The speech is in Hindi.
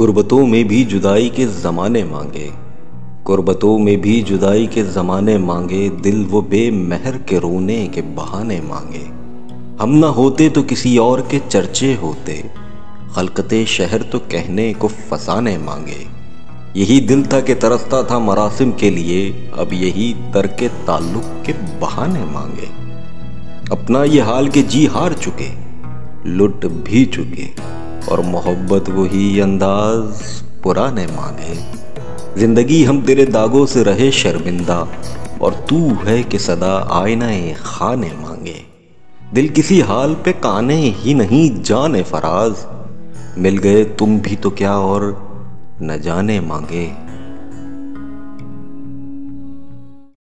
गुर्बतों में भी जुदाई के जमाने मांगे। गुर्बतों में भी जुदाई के जमाने मांगे, दिल वो बेमहर के रोने के बहाने मांगे। हम ना होते तो किसी और के चर्चे होते, खलकते शहर तो कहने को फसाने मांगे। यही दिल था कि तरसता था मरासिम के लिए, अब यही तर के ताल्लुक के बहाने मांगे। अपना ये हाल के जी हार चुके, लुट भी चुके। और मोहब्बत वही अंदाज पुराने मांगे ज़िंदगी हम तेरे दागों से रहे शर्मिंदा, और तू है कि सदा आईना खाने मांगे। दिल किसी हाल पे काने ही नहीं जाने फराज। मिल गए तुम भी तो क्या और न जाने मांगे।